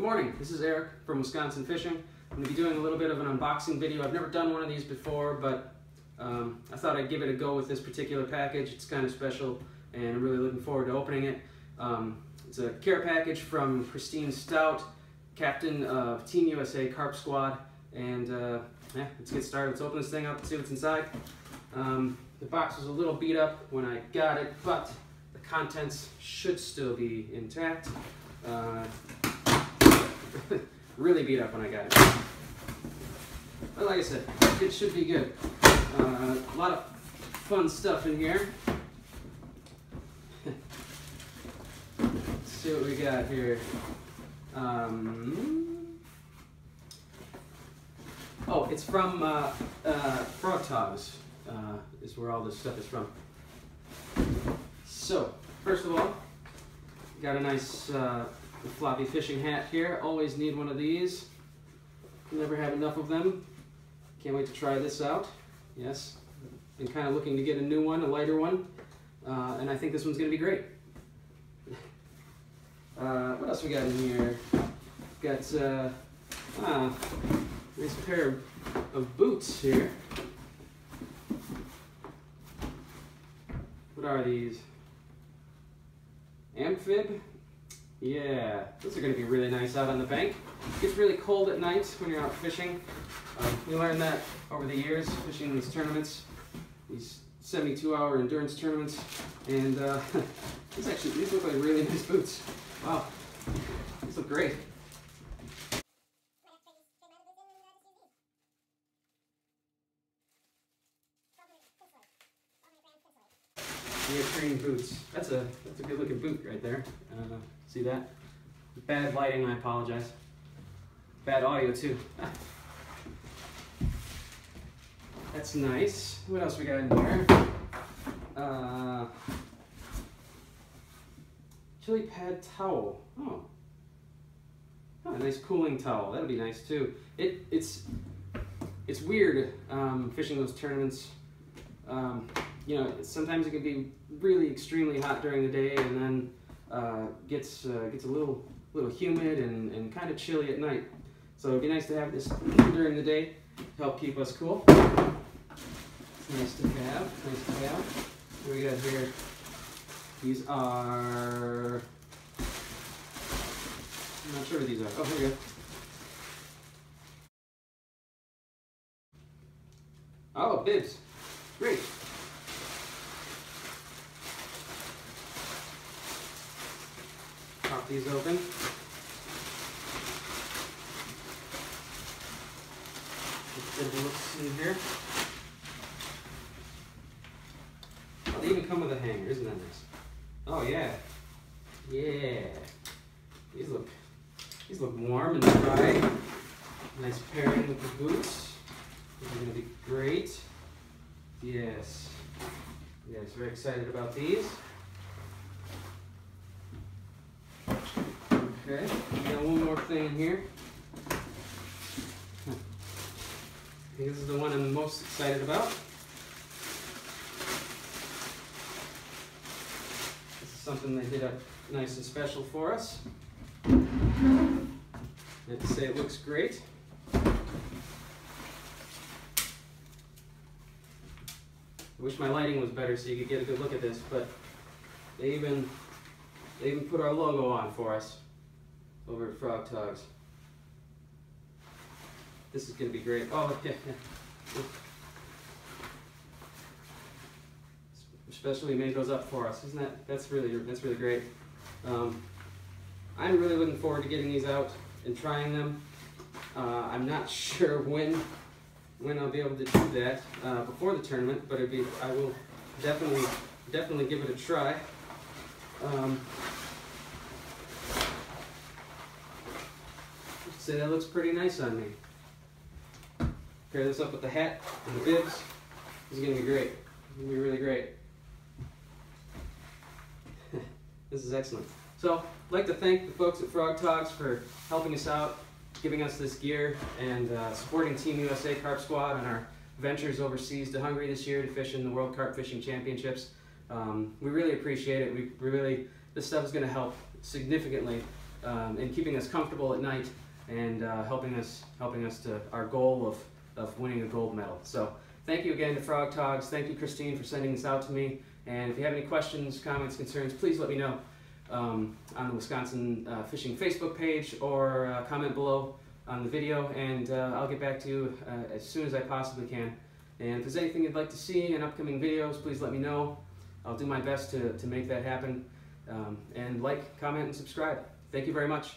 Good morning, this is Eric from Wisconsin Fishing. I'm going to be doing a little bit of an unboxing video. I've never done one of these before, but um, I thought I'd give it a go with this particular package. It's kind of special and I'm really looking forward to opening it. Um, it's a care package from Christine Stout, captain of Team USA Carp Squad. And uh, yeah, let's get started. Let's open this thing up and see what's inside. Um, the box was a little beat up when I got it, but the contents should still be intact. Uh, really beat up when I got it. But like I said, it should be good. Uh, a lot of fun stuff in here. Let's see what we got here. Um, oh, it's from uh, uh, uh, is where all this stuff is from. So, first of all, got a nice uh, floppy fishing hat here. Always need one of these. Never have enough of them. Can't wait to try this out. Yes, been kind of looking to get a new one, a lighter one, uh, and I think this one's going to be great. Uh, what else we got in here? Got uh, ah, nice pair of boots here. What are these? Amphib? Yeah, those are going to be really nice out on the bank. It gets really cold at night when you're out fishing. Um, we learned that over the years, fishing these tournaments, these 72 hour endurance tournaments. And uh, these actually, these look like really nice boots. Wow, these look great. Neoprene boots. That's a that's a good looking boot right there. Uh, see that? Bad lighting, I apologize. Bad audio too. That's nice. What else we got in here? Uh, Chilly Pad towel. Oh. oh, a nice cooling towel. That'll be nice too. It it's it's weird um, fishing those tournaments. Um, you know, sometimes it can be really extremely hot during the day, and then uh, gets uh, gets a little little humid and, and kind of chilly at night. So it'd be nice to have this during the day to help keep us cool. Nice to have. Nice to have. What we got here? These are. I'm not sure what these are. Oh, here we go. Oh, bibs. Great. These open. Let's a look see here. Oh, they even come with a hanger, isn't that nice? Oh yeah. Yeah. These look these look warm and dry. Nice pairing with the boots. These are gonna be great. Yes. Yes, very excited about these. Okay, we got one more thing in here. This is the one I'm most excited about. This is something they did up nice and special for us. To say it looks great. I wish my lighting was better so you could get a good look at this, but they even they even put our logo on for us over at Frogg Toggs. This is going to be great. Oh, yeah. Especially made those up for us. Isn't that, that's really, that's really great. Um, I'm really looking forward to getting these out and trying them. Uh, I'm not sure when when I'll be able to do that uh, before the tournament, but it'd be, I will definitely definitely give it a try. Um, say that looks pretty nice on me. Pair this up with the hat and the bibs. This is gonna be great. It's gonna be really great. this is excellent. So, I'd like to thank the folks at Frogg Toggs for helping us out, giving us this gear, and uh, supporting Team USA Carp Squad on our ventures overseas to Hungary this year to fish in the World Carp Fishing Championships. Um, we really appreciate it. We really, this stuff is to help significantly um, and keeping us comfortable at night and uh, helping us helping us to our goal of, of winning a gold medal. So thank you again to Frogg Toggs. Thank you, Christine, for sending this out to me. And if you have any questions, comments, concerns, please let me know um, on the Wisconsin uh, Fishing Facebook page or uh, comment below on the video, and uh, I'll get back to you uh, as soon as I possibly can. And if there's anything you'd like to see in upcoming videos, please let me know. I'll do my best to, to make that happen. Um, and like, comment, and subscribe. Thank you very much.